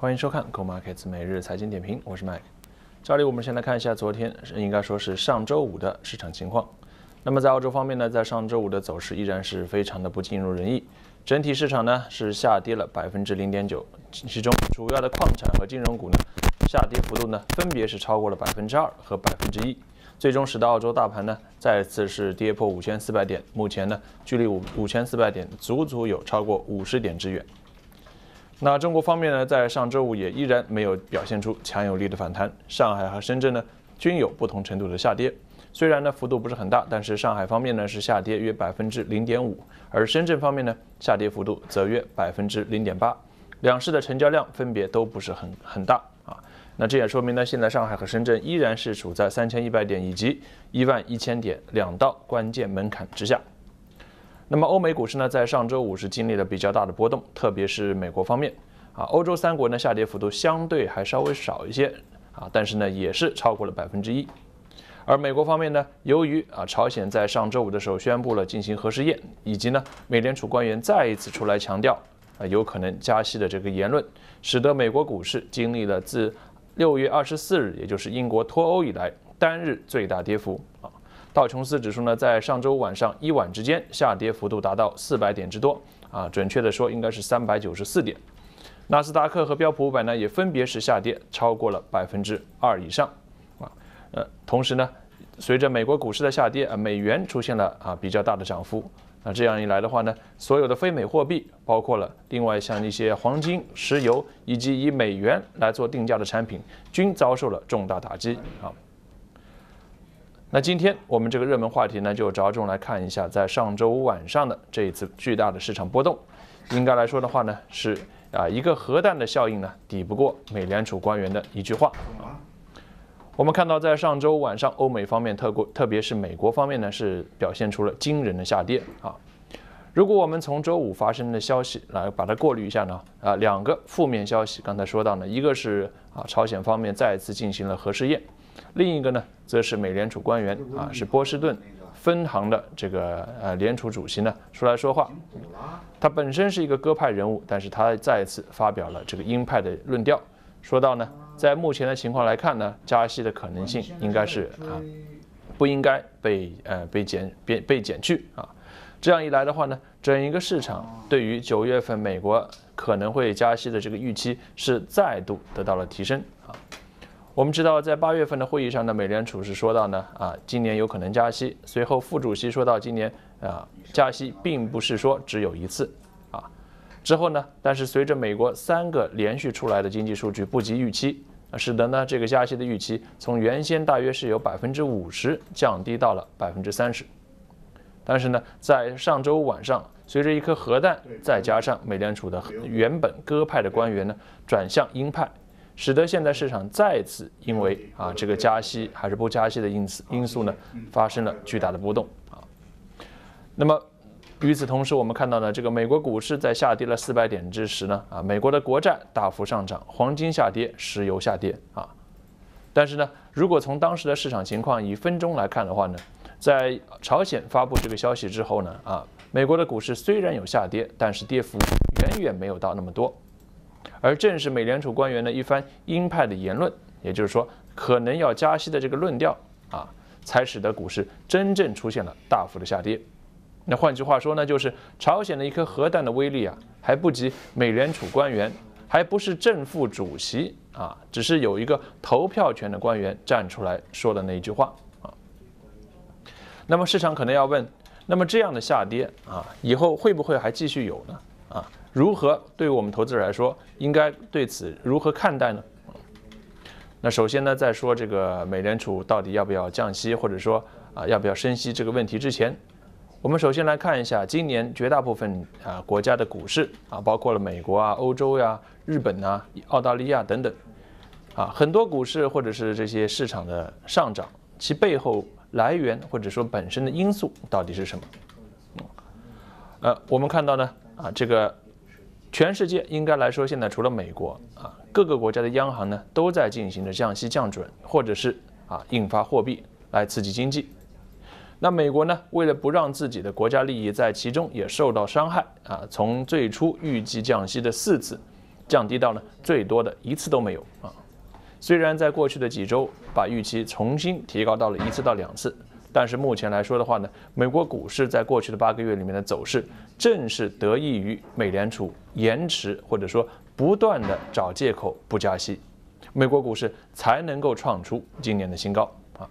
欢迎收看《Go Markets 每日财经点评》，我是 Mike。这里我们先来看一下昨天，应该说是上周五的市场情况。那么在澳洲方面呢，在上周五的走势依然是非常的不尽如人意，整体市场呢是下跌了百分之零点九，其中主要的矿产和金融股呢下跌幅度呢分别是超过了百分之二和百分之一，最终使得澳洲大盘呢再次是跌破五千四百点，目前呢距离五五千四百点足足有超过五十点之远。那中国方面呢，在上周五也依然没有表现出强有力的反弹，上海和深圳呢均有不同程度的下跌，虽然呢幅度不是很大，但是上海方面呢是下跌约百分之零点五，而深圳方面呢下跌幅度则约百分之零点八，两市的成交量分别都不是很很大啊，那这也说明呢，现在上海和深圳依然是处在三千一百点以及一万一千点两道关键门槛之下。那么欧美股市呢，在上周五是经历了比较大的波动，特别是美国方面啊，欧洲三国呢下跌幅度相对还稍微少一些啊，但是呢也是超过了百分之一。而美国方面呢，由于啊朝鲜在上周五的时候宣布了进行核试验，以及呢美联储官员再一次出来强调啊有可能加息的这个言论，使得美国股市经历了自六月二十四日，也就是英国脱欧以来单日最大跌幅啊。道琼斯指数呢，在上周晚上一晚之间下跌幅度达到四百点之多啊，准确的说应该是三百九十四点。纳斯达克和标普五百呢，也分别是下跌超过了百分之二以上啊。呃，同时呢，随着美国股市的下跌啊，美元出现了啊比较大的涨幅。那这样一来的话呢，所有的非美货币，包括了另外像一些黄金、石油以及以美元来做定价的产品，均遭受了重大打击啊。那今天我们这个热门话题呢，就着重来看一下，在上周五晚上的这一次巨大的市场波动，应该来说的话呢，是啊一个核弹的效应呢，抵不过美联储官员的一句话。我们看到，在上周晚上，欧美方面特过，特别是美国方面呢，是表现出了惊人的下跌啊。如果我们从周五发生的消息来把它过滤一下呢，啊两个负面消息，刚才说到呢，一个是啊朝鲜方面再次进行了核试验。另一个呢，则是美联储官员啊，是波士顿分行的这个呃联储主席呢出来说话。他本身是一个鸽派人物，但是他再次发表了这个鹰派的论调，说到呢，在目前的情况来看呢，加息的可能性应该是啊，不应该被呃被减被被减去啊。这样一来的话呢，整一个市场对于九月份美国可能会加息的这个预期是再度得到了提升啊。我们知道，在八月份的会议上呢，美联储是说到呢，啊，今年有可能加息。随后，副主席说到，今年啊，加息并不是说只有一次，啊，之后呢，但是随着美国三个连续出来的经济数据不及预期，使得呢这个加息的预期从原先大约是有百分之五十降低到了百分之三十。但是呢，在上周晚上，随着一颗核弹，再加上美联储的原本鸽派的官员呢转向鹰派。使得现在市场再次因为啊这个加息还是不加息的因此因素呢，发生了巨大的波动啊。那么与此同时，我们看到呢，这个美国股市在下跌了四百点之时呢，啊，美国的国债大幅上涨，黄金下跌，石油下跌啊。但是呢，如果从当时的市场情况以分钟来看的话呢，在朝鲜发布这个消息之后呢，啊，美国的股市虽然有下跌，但是跌幅远远没有到那么多。而正是美联储官员的一番鹰派的言论，也就是说可能要加息的这个论调啊，才使得股市真正出现了大幅的下跌。那换句话说呢，就是朝鲜的一颗核弹的威力啊，还不及美联储官员，还不是正副主席啊，只是有一个投票权的官员站出来说的那一句话啊。那么市场可能要问，那么这样的下跌啊，以后会不会还继续有呢？啊？如何对于我们投资者来说，应该对此如何看待呢？那首先呢，在说这个美联储到底要不要降息，或者说啊要不要升息这个问题之前，我们首先来看一下今年绝大部分啊国家的股市啊，包括了美国啊、欧洲呀、日本呐、澳大利亚等等啊，很多股市或者是这些市场的上涨，其背后来源或者说本身的因素到底是什么？呃，我们看到呢啊这个。全世界应该来说，现在除了美国啊，各个国家的央行呢都在进行着降息降准，或者是啊印发货币来刺激经济。那美国呢，为了不让自己的国家利益在其中也受到伤害啊，从最初预计降息的四次，降低到呢最多的一次都没有啊。虽然在过去的几周把预期重新提高到了一次到两次，但是目前来说的话呢，美国股市在过去的八个月里面的走势，正是得益于美联储延迟或者说不断的找借口不加息，美国股市才能够创出今年的新高啊。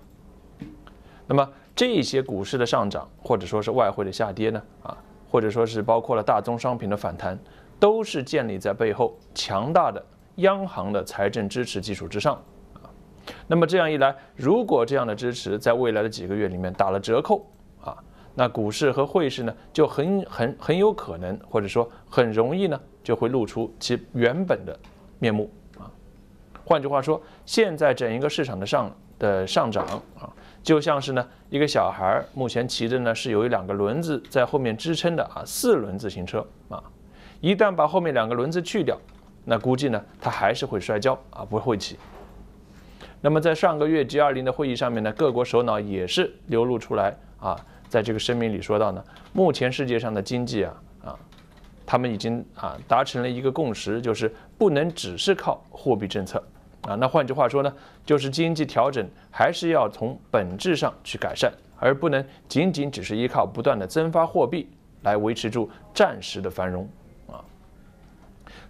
那么这些股市的上涨，或者说是外汇的下跌呢啊，或者说是包括了大宗商品的反弹，都是建立在背后强大的。央行的财政支持基础之上，那么这样一来，如果这样的支持在未来的几个月里面打了折扣，啊，那股市和汇市呢就很很很有可能，或者说很容易呢就会露出其原本的面目，啊，换句话说，现在整一个市场的上的上涨，啊，就像是呢一个小孩目前骑着呢是有一两个轮子在后面支撑的啊四轮自行车，啊，一旦把后面两个轮子去掉。那估计呢，它还是会摔跤啊，不会起。那么在上个月 G20 的会议上面呢，各国首脑也是流露出来啊，在这个声明里说到呢，目前世界上的经济啊啊，他们已经啊达成了一个共识，就是不能只是靠货币政策啊。那换句话说呢，就是经济调整还是要从本质上去改善，而不能仅仅只是依靠不断的增发货币来维持住暂时的繁荣。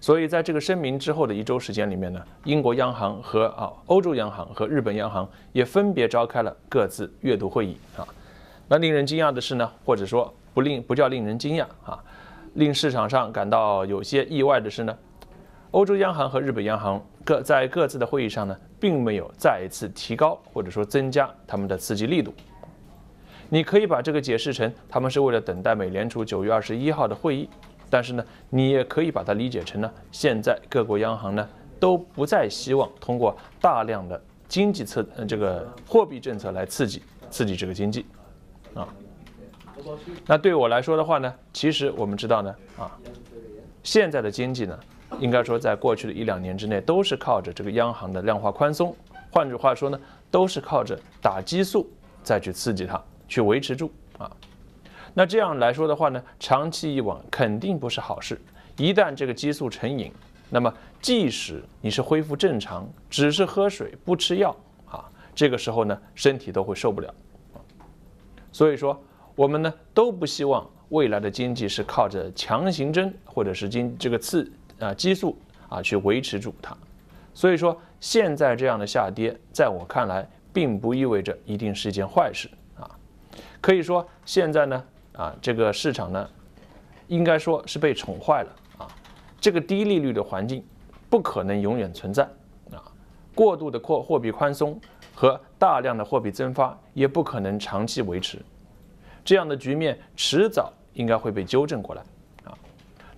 所以，在这个声明之后的一周时间里面呢，英国央行和啊欧洲央行和日本央行也分别召开了各自阅读会议啊。那令人惊讶的是呢，或者说不令不叫令人惊讶啊，令市场上感到有些意外的是呢，欧洲央行和日本央行各在各自的会议上呢，并没有再一次提高或者说增加他们的刺激力度。你可以把这个解释成他们是为了等待美联储九月二十一号的会议。但是呢，你也可以把它理解成呢，现在各国央行呢都不再希望通过大量的经济策呃这个货币政策来刺激刺激这个经济，啊，那对我来说的话呢，其实我们知道呢，啊，现在的经济呢，应该说在过去的一两年之内都是靠着这个央行的量化宽松，换句话说呢，都是靠着打激素再去刺激它，去维持住啊。那这样来说的话呢，长期以往肯定不是好事。一旦这个激素成瘾，那么即使你是恢复正常，只是喝水不吃药啊，这个时候呢，身体都会受不了。所以说，我们呢都不希望未来的经济是靠着强行针或者是经这个刺啊激素啊去维持住它。所以说，现在这样的下跌，在我看来，并不意味着一定是一件坏事啊。可以说，现在呢。啊，这个市场呢，应该说是被宠坏了啊。这个低利率的环境不可能永远存在啊，过度的扩货币宽松和大量的货币增发也不可能长期维持。这样的局面迟早应该会被纠正过来啊。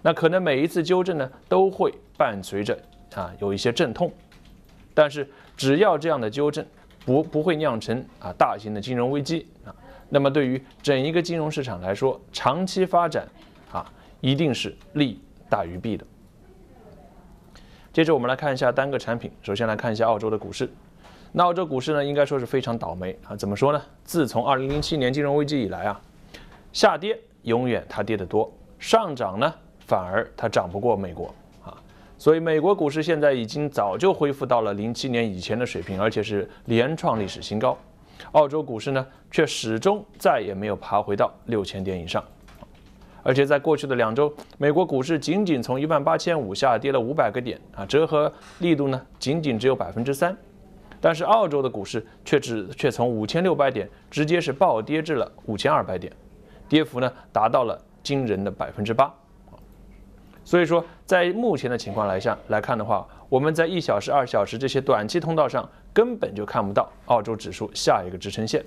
那可能每一次纠正呢，都会伴随着啊有一些阵痛，但是只要这样的纠正不不会酿成啊大型的金融危机啊。那么对于整一个金融市场来说，长期发展啊，一定是利大于弊的。接着我们来看一下单个产品，首先来看一下澳洲的股市。那澳洲股市呢，应该说是非常倒霉啊。怎么说呢？自从2007年金融危机以来啊，下跌永远它跌得多，上涨呢反而它涨不过美国啊。所以美国股市现在已经早就恢复到了07年以前的水平，而且是连创历史新高。澳洲股市呢，却始终再也没有爬回到六千点以上，而且在过去的两周，美国股市仅仅从一万八千五下跌了五百个点啊，折合力度呢仅仅只有百分之三，但是澳洲的股市却只却从五千六百点直接是暴跌至了五千二百点，跌幅呢达到了惊人的百分之八。所以说，在目前的情况来下来看的话，我们在一小时、二小时这些短期通道上根本就看不到澳洲指数下一个支撑线，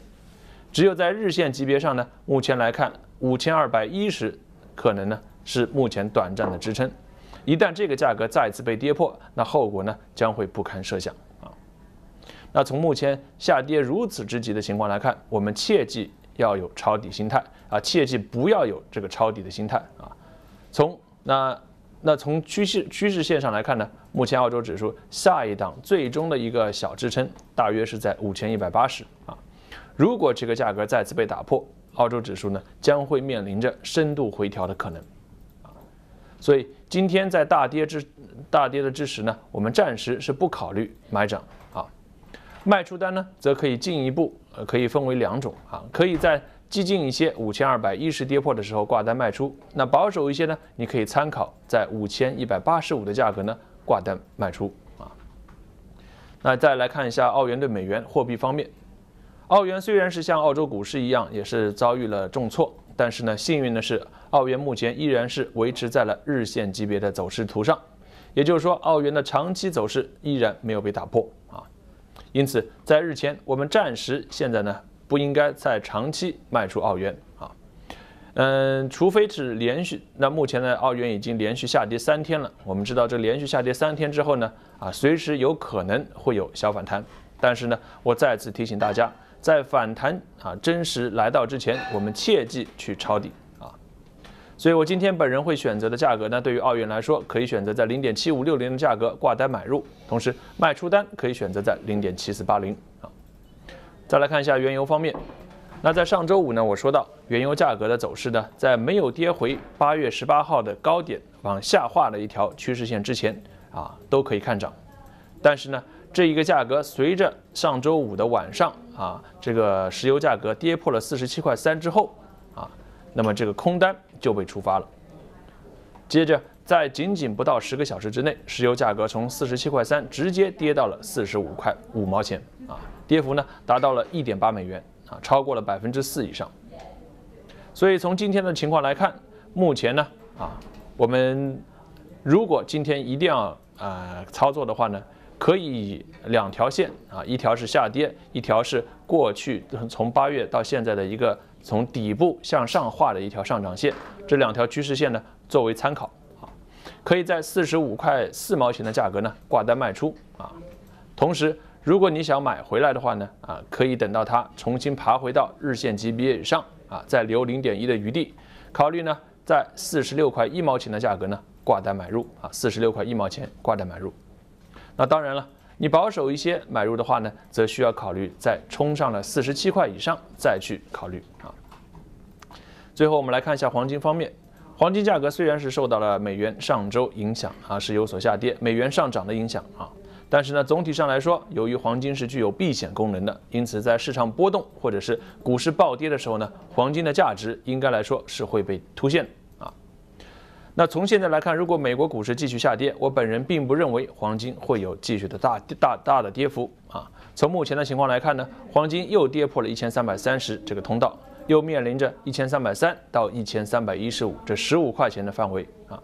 只有在日线级别上呢，目前来看五千二百一十可能呢是目前短暂的支撑，一旦这个价格再次被跌破，那后果呢将会不堪设想啊。那从目前下跌如此之急的情况来看，我们切记要有抄底心态啊，切记不要有这个抄底的心态啊，从。那那从趋势趋势线上来看呢，目前澳洲指数下一档最终的一个小支撑大约是在五千一百八十啊。如果这个价格再次被打破，澳洲指数呢将会面临着深度回调的可能啊。所以今天在大跌之大跌的之时呢，我们暂时是不考虑买涨啊。卖出单呢，则可以进一步呃，可以分为两种啊，可以在激进一些五千二百一十跌破的时候挂单卖出，那保守一些呢，你可以参考在五千一百八十五的价格呢挂单卖出啊。那再来看一下澳元对美元货币方面，澳元虽然是像澳洲股市一样，也是遭遇了重挫，但是呢，幸运的是，澳元目前依然是维持在了日线级别的走势图上，也就是说，澳元的长期走势依然没有被打破啊。因此，在日前，我们暂时现在呢不应该再长期卖出澳元啊，嗯，除非是连续。那目前呢，澳元已经连续下跌三天了。我们知道，这连续下跌三天之后呢，啊，随时有可能会有小反弹。但是呢，我再次提醒大家，在反弹啊真实来到之前，我们切记去抄底啊。所以我今天本人会选择的价格呢，对于澳元来说，可以选择在零点七五六零的价格挂单买入，同时卖出单可以选择在零点七四八零。再来看一下原油方面，那在上周五呢，我说到原油价格的走势呢，在没有跌回八月十八号的高点往下画的一条趋势线之前啊，都可以看涨。但是呢，这一个价格随着上周五的晚上啊，这个石油价格跌破了四十七块三之后啊，那么这个空单。就被触发了。接着，在仅仅不到十个小时之内，石油价格从四十七块三直接跌到了四十五块五毛钱啊，跌幅呢达到了一点八美元啊，超过了百分之四以上。所以从今天的情况来看，目前呢啊，我们如果今天一定要呃操作的话呢，可以两条线啊，一条是下跌，一条是过去从八月到现在的一个。从底部向上画的一条上涨线，这两条趋势线呢作为参考啊，可以在四十五块四毛钱的价格呢挂单卖出啊。同时，如果你想买回来的话呢啊，可以等到它重新爬回到日线级别以上啊，再留零点一的余地，考虑呢在四十六块一毛钱的价格呢挂单买入啊，四十六块一毛钱挂单买入。那当然了。你保守一些买入的话呢，则需要考虑在冲上了四十七块以上再去考虑啊。最后我们来看一下黄金方面，黄金价格虽然是受到了美元上周影响啊，是有所下跌，美元上涨的影响啊，但是呢，总体上来说，由于黄金是具有避险功能的，因此在市场波动或者是股市暴跌的时候呢，黄金的价值应该来说是会被凸显。那从现在来看，如果美国股市继续下跌，我本人并不认为黄金会有继续的大大大的跌幅啊。从目前的情况来看呢，黄金又跌破了一千三百三十这个通道，又面临着一千三百三到一千三百一十五这十五块钱的范围啊。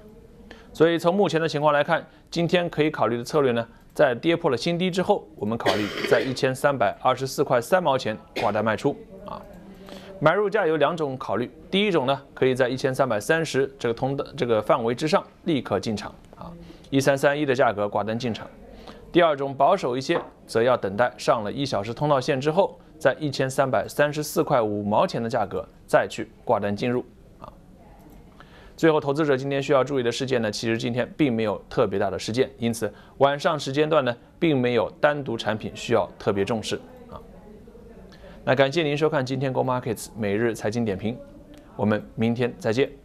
所以从目前的情况来看，今天可以考虑的策略呢，在跌破了新低之后，我们考虑在一千三百二十四块三毛钱挂单卖出啊。买入价有两种考虑，第一种呢，可以在一千三百三十这个通的这个范围之上立刻进场啊，一三三一的价格挂单进场；第二种保守一些，则要等待上了一小时通道线之后，在一千三百三十四块五毛钱的价格再去挂单进入。最后，投资者今天需要注意的事件呢，其实今天并没有特别大的事件，因此晚上时间段呢，并没有单独产品需要特别重视啊。那感谢您收看今天 Go Markets 每日财经点评，我们明天再见。